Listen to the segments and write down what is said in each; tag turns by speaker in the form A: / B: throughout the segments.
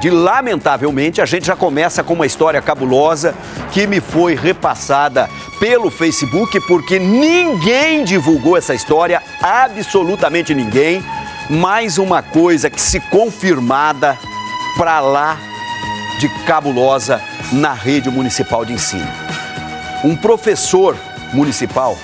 A: De lamentavelmente, a gente já começa com uma história cabulosa que me foi repassada pelo Facebook, porque ninguém divulgou essa história, absolutamente ninguém. Mais uma coisa que se confirmada para lá de cabulosa na rede municipal de ensino. Um professor municipal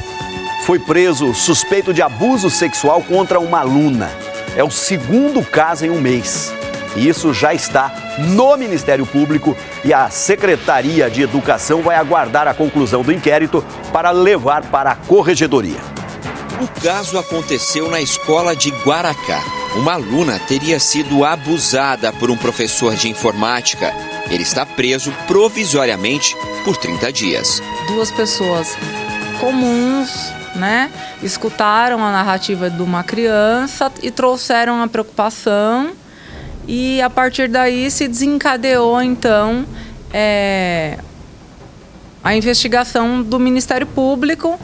A: foi preso suspeito de abuso sexual contra uma aluna. É o segundo caso em um mês. Isso já está no Ministério Público e a Secretaria de Educação vai aguardar a conclusão do inquérito para levar para a corregedoria.
B: O caso aconteceu na escola de Guaracá. Uma aluna teria sido abusada por um professor de informática. Ele está preso provisoriamente por 30 dias.
C: Duas pessoas comuns, né, escutaram a narrativa de uma criança e trouxeram a preocupação e a partir daí se desencadeou então é, a investigação do Ministério Público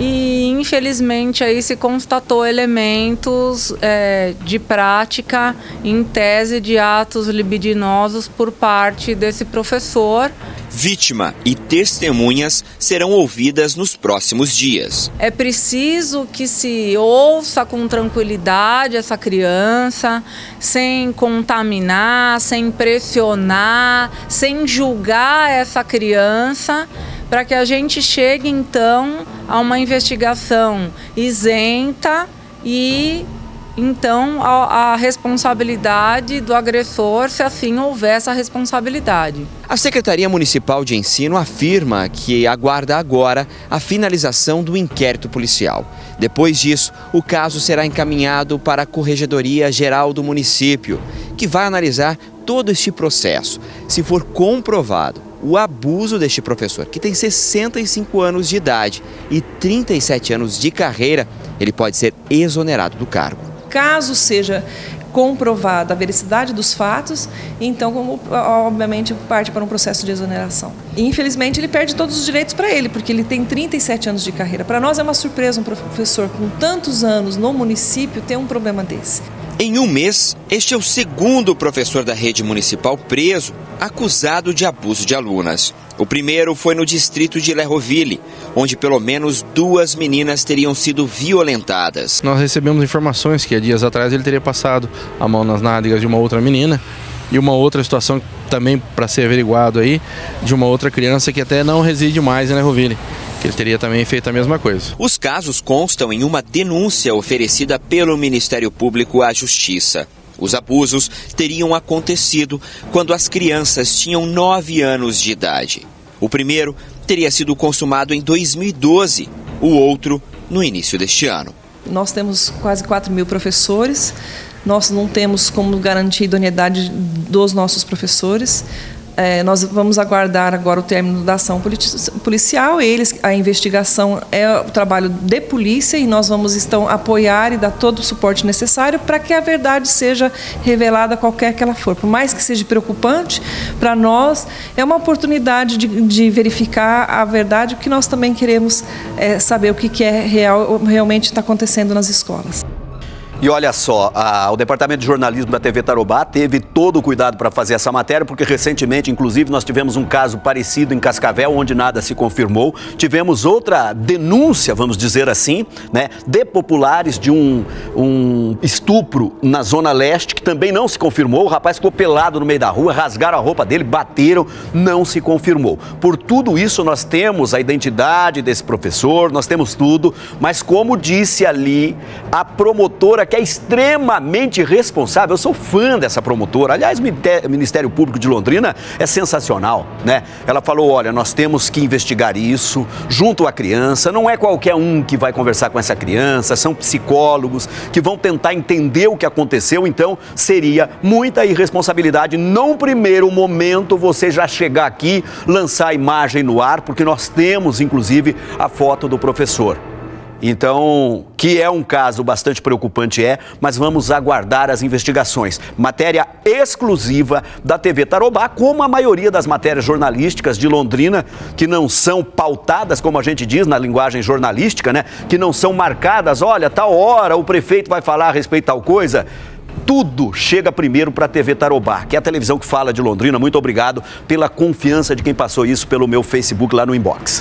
C: e infelizmente aí se constatou elementos é, de prática em tese de atos libidinosos por parte desse professor.
B: Vítima e testemunhas serão ouvidas nos próximos dias.
C: É preciso que se ouça com tranquilidade essa criança, sem contaminar, sem pressionar, sem julgar essa criança para que a gente chegue então a uma investigação isenta e então a, a, responsabilidade do agressor, se assim houver essa responsabilidade.
B: A Secretaria Municipal de Ensino afirma que aguarda agora a finalização do inquérito policial. Depois disso, o caso será encaminhado para a Corregedoria Geral do município, que vai analisar todo este processo. Se for comprovado o abuso deste professor, que tem 65 anos de idade e 37 anos de carreira, ele pode ser exonerado do cargo.
D: Caso seja comprovada a veracidade dos fatos, então, obviamente, parte para um processo de exoneração. Infelizmente, ele perde todos os direitos para ele, porque ele tem 37 anos de carreira. Para nós é uma surpresa um professor com tantos anos no município ter um problema desse.
B: Em um mês, este é o segundo professor da rede municipal preso, acusado de abuso de alunas. O primeiro foi no distrito de Lerroville, onde pelo menos duas meninas teriam sido violentadas.
E: Nós recebemos informações que há dias atrás ele teria passado a mão nas nádegas de uma outra menina e uma outra situação também para ser averiguado aí de uma outra criança que até não reside mais em Lerroville que ele teria também feito a mesma coisa.
B: Os casos constam em uma denúncia oferecida pelo Ministério Público à Justiça. Os abusos teriam acontecido quando as crianças tinham 9 anos de idade. O primeiro teria sido consumado em 2012, o outro no início deste ano.
D: Nós temos quase 4 mil professores, nós não temos como garantir a idoneidade dos nossos professores. É, nós vamos aguardar agora o término da ação policial. Eles, a investigação é o trabalho de polícia e nós vamos então apoiar e dar todo o suporte necessário para que a verdade seja revelada qualquer que ela for. Por mais que seja preocupante, para nós é uma oportunidade de, de, verificar a verdade, porque nós também queremos é, saber o que, que é real, realmente está acontecendo nas escolas.
A: E olha só, a, o Departamento de Jornalismo da TV Tarobá teve todo o cuidado para fazer essa matéria, porque recentemente, inclusive, nós tivemos um caso parecido em Cascavel, onde nada se confirmou. Tivemos outra denúncia, vamos dizer assim, né, de populares de um, um estupro na Zona Leste, que também não se confirmou. O rapaz ficou pelado no meio da rua, rasgaram a roupa dele, bateram, não se confirmou. Por tudo isso, nós temos a identidade desse professor, nós temos tudo, mas como disse ali a promotora que é extremamente responsável. Eu sou fã dessa promotora. Aliás, o Ministério Público de Londrina é sensacional, né? Ela falou: olha, nós temos que investigar isso junto à criança. Não é qualquer um que vai conversar com essa criança, são psicólogos que vão tentar entender o que aconteceu. Então, seria muita irresponsabilidade, num primeiro momento, você já chegar aqui, lançar a imagem no ar, porque nós temos, inclusive, a foto do professor. Então, que é um caso bastante preocupante, é, mas vamos aguardar as investigações. Matéria exclusiva da TV Tarobá, como a maioria das matérias jornalísticas de Londrina, que não são pautadas, como a gente diz na linguagem jornalística, né? Que não são marcadas, olha, tal hora o prefeito vai falar a respeito de tal coisa tudo chega primeiro para a TV Tarobá, que é a televisão que fala de Londrina. Muito obrigado pela confiança de quem passou isso pelo meu Facebook lá no inbox.